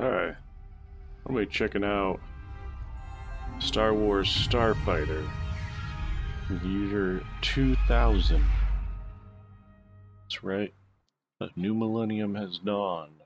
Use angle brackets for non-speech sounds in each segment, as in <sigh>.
Alright. I'm gonna be checking out Star Wars Starfighter. Year 2000. That's right. A new millennium has dawned.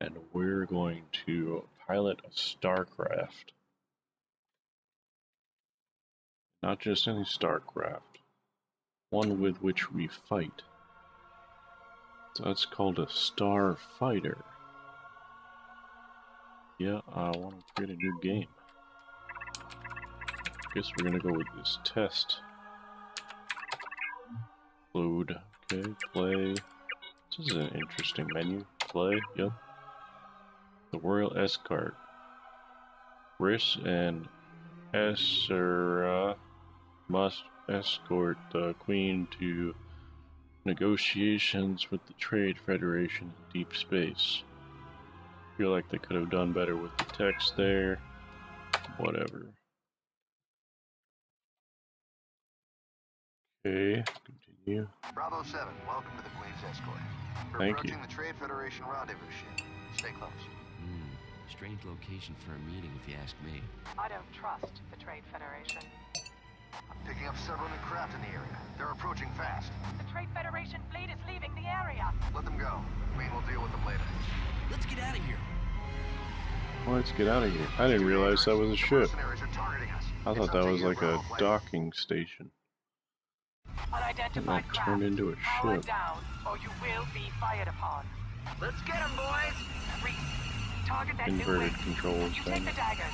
And we're going to pilot a StarCraft. Not just any StarCraft. One with which we fight. So that's called a Starfighter. Yeah, I want to create a new game. Guess we're gonna go with this test. Load. Okay, play. This is an interesting menu. Play, yep. The Royal Escort. Rhys and Essara must escort the Queen to negotiations with the Trade Federation in deep space. Feel like they could have done better with the text there. Whatever. Okay, continue. Bravo 7, welcome to the Queen's Escort. We're Thank approaching you. the Trade Federation rendezvous ship. Stay close. Hmm, strange location for a meeting if you ask me. I don't trust the Trade Federation. I'm picking up several new craft in the area. They're approaching fast. The Trade Federation fleet is leaving the area. Let them go. Queen will deal with them later. Let's get out of here. Let's get out of here. I didn't realize that was a ship. mercenaries are targeting us. I thought that was like a docking station. And Unidentified that craft. turned into a ship. down, or you will be fired upon. Let's get them, boys! Rhys, target that Inverted controls You take the daggers.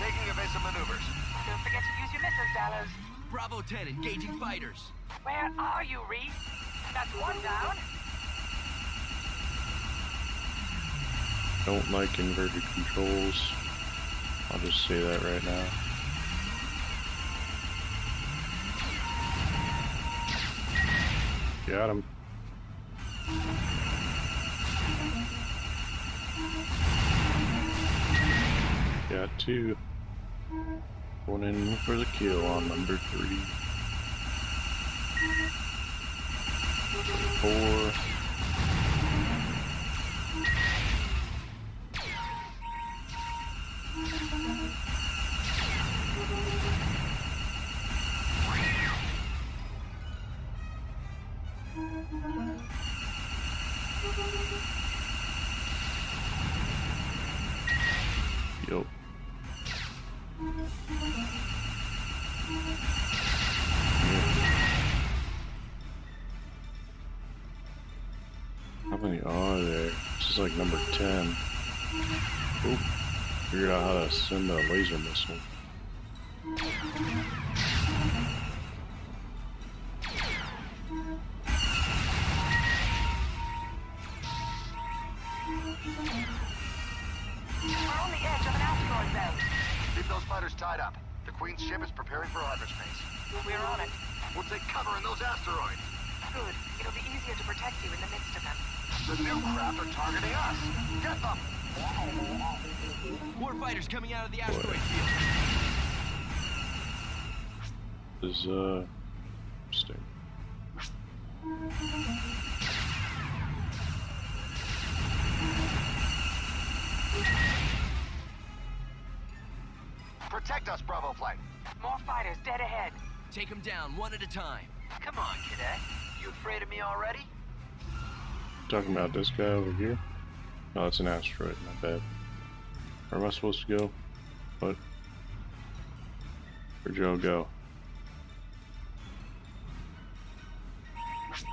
Taking evasive maneuvers. Don't forget to use your missiles, Dallows. Bravo 10 engaging fighters. Where are you, Rhys? That's one down. Don't like inverted controls. I'll just say that right now. Got him. Got two. Going in for the kill on number three. Four. Number 10. Oop. Figured out how to send a laser missile. We're on the edge of an asteroid belt. Keep those fighters tied up. The Queen's ship is preparing for hyperspace. We're on it. We'll take cover in those asteroids. Good. It'll be easier to protect you in the midst of them. The new craft are targeting us. Get them! More fighters coming out of the asteroid field. This is, uh, interesting. Protect us, Bravo Flight. More fighters dead ahead. Take them down one at a time. Come on, cadet. You afraid of me already? Talking about this guy over here? Oh, it's an asteroid, my bad. Where am I supposed to go? What? Where'd Joe go?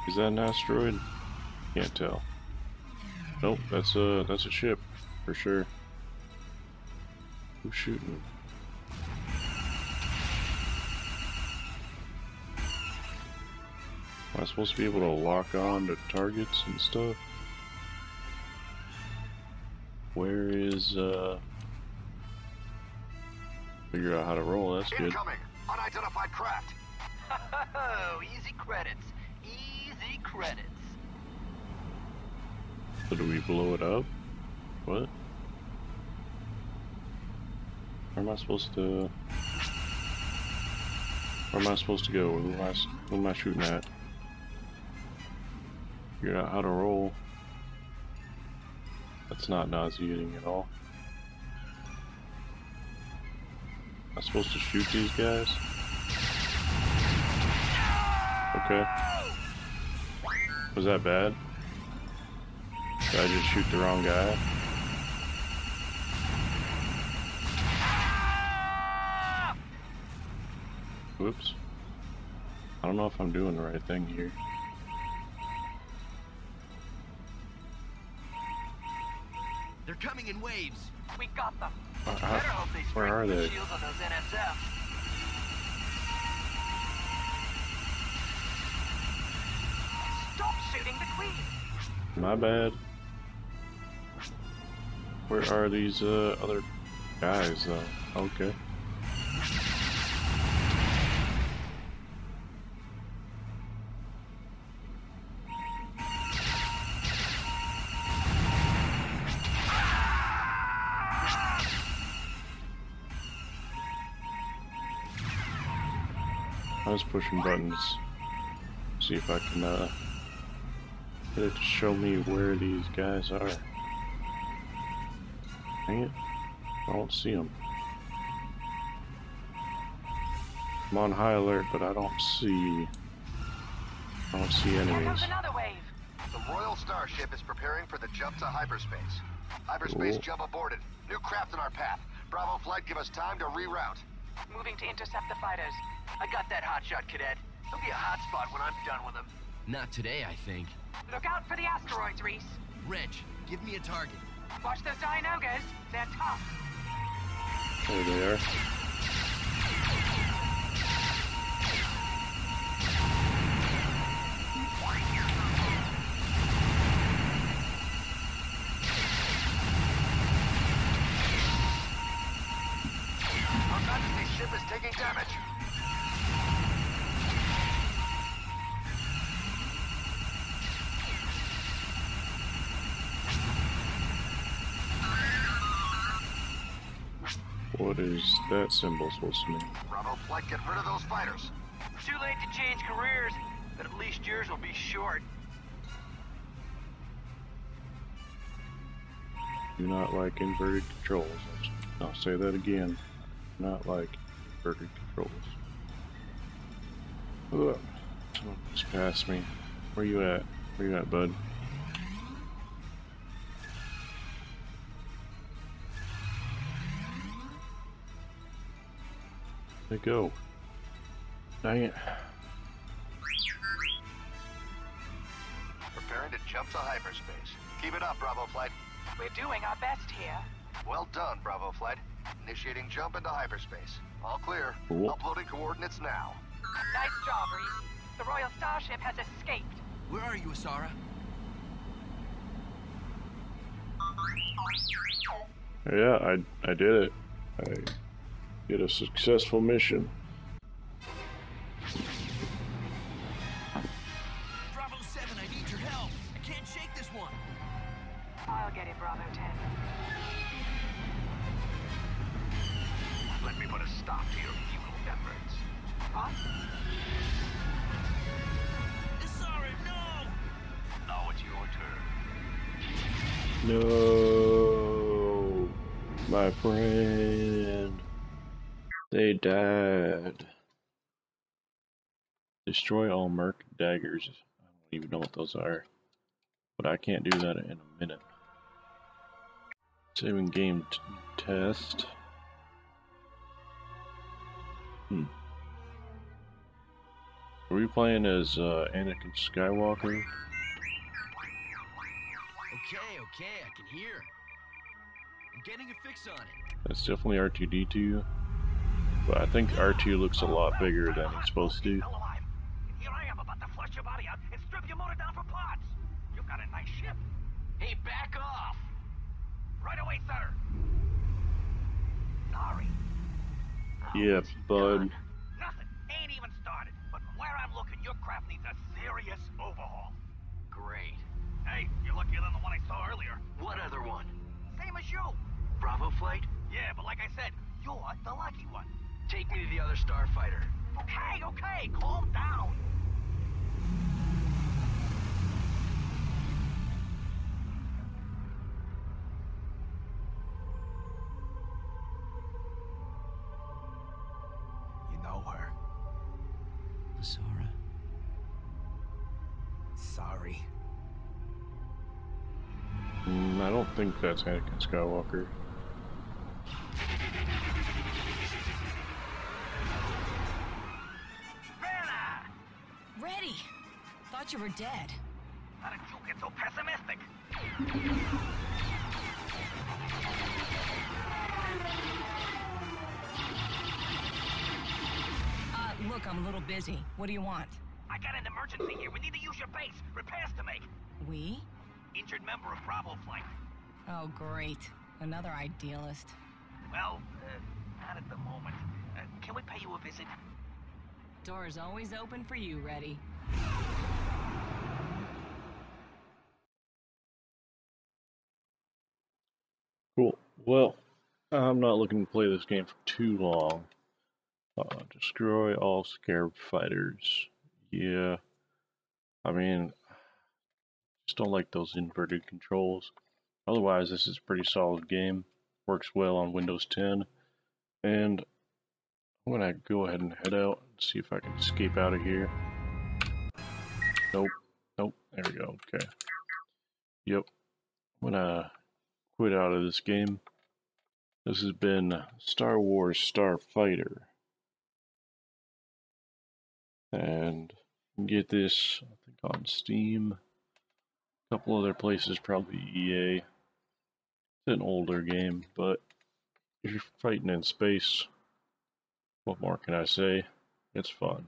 Is that an asteroid? Can't tell. Nope, that's a that's a ship for sure. Who's shooting? Am I supposed to be able to lock on to targets and stuff? Where is uh figure out how to roll, that's good. Incoming! Unidentified craft! <laughs> Oh, easy credits. Easy credits. So do we blow it up? What? Where am I supposed to Where am I supposed to go? Who am I, who am I shooting at? Figure out how to roll. That's not nauseating at all. Am I supposed to shoot these guys? Okay. Was that bad? Did I just shoot the wrong guy? Whoops. I don't know if I'm doing the right thing here. They're coming in waves. We got them. Uh, Better how- hope they where are they? shields on. Stop shooting the queen. My bad. Where are these uh, other guys though? Okay. I was pushing buttons. See if I can uh Get it to show me where these guys are. Dang it. I don't see them. I'm on high alert, but I don't see... I don't see Here comes enemies. another wave. The Royal Starship is preparing for the jump to hyperspace. Hyperspace Cool. jump aborted. New craft in our path. Bravo flight, give us time to reroute. Moving to intercept the fighters. I got that hotshot cadet. There'll be a hotspot when I'm done with him. Not today, I think. Look out for the asteroids, Rhys. Reg, give me a target. Watch those Dianogas. They're tough. There they are. What is that symbol supposed to mean? Bravo flight, get rid of those fighters. Too late to change careers, but at least yours will be short. Do not like inverted controls. I'll say that again. Do not like inverted controls. Ugh. Someone just passed me. Where you at? Where you at, bud? They go. Dang it. Preparing to jump to hyperspace. Keep it up, Bravo flight. We're doing our best here. Well done, Bravo flight. Initiating jump into hyperspace. All clear. Cool. Uploading coordinates now. Nice job, Rhys. The Royal Starship has escaped. Where are you, Essara? Oh, yeah, I I did it. I did a successful mission. Bravo 7, I need your help. I can't shake this one. I'll get it, Bravo 10. Let me put a stop to your evil efforts. What? Essara, no! Now it's your turn. No, my friend. They died. Destroy all merc daggers. I don't even know what those are. But I can't do that in a minute. Saving game t- test. Hmm. Are we playing as uh, Anakin Skywalker? Okay, okay, I can hear. I'm getting a fix on it. That's definitely R2D2. But I think R2 looks a lot bigger than he's supposed to. Still here I am about to flush your body out and strip your motor down for parts. You've got a nice ship. Hey, back off. Right away, sir. Sorry. Oh, Yeah, bud. Nothing. Ain't even started. But from where I'm looking, your craft needs a serious overhaul. Great. Hey, you're luckier than the one I saw earlier. What other one? Same as you. Bravo flight? Yeah, but like I said, you're the lucky one. Take me to the other starfighter. Okay, okay, calm down. You know her. Essara. Sorry. Mm, I don't think that's Anakin Skywalker. Ready! Thought you were dead. How did you get so pessimistic? Uh, look, I'm a little busy. What do you want? I got an emergency here. We need to use your base. Repairs to make. We? Injured member of Bravo Flight. Oh, great. Another idealist. Well, uh, not at the moment. Uh, can we pay you a visit? Door's always open for you, Ready. Cool. Well, I'm not looking to play this game for too long. Uh, destroy all scarab fighters. Yeah. I mean, just don't like those inverted controls. Otherwise, this is a pretty solid game. Works well on Windows 10. And I'm gonna go ahead and head out and see if I can escape out of here. Nope. Nope. There we go. Okay. Yep. I'm gonna quit out of this game. This has been Star Wars Starfighter. And get this, I think, on Steam. A couple other places, probably EA. It's an older game, but if you're fighting in space, what more can I say? It's fun.